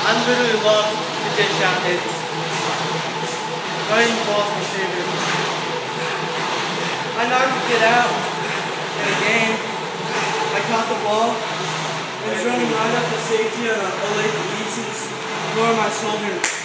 I literally love to dish out hits. Running the ball is. I knocked to get out in a game. I caught the ball. I was running right up the safety on a late East, lower my shoulder